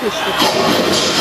故事。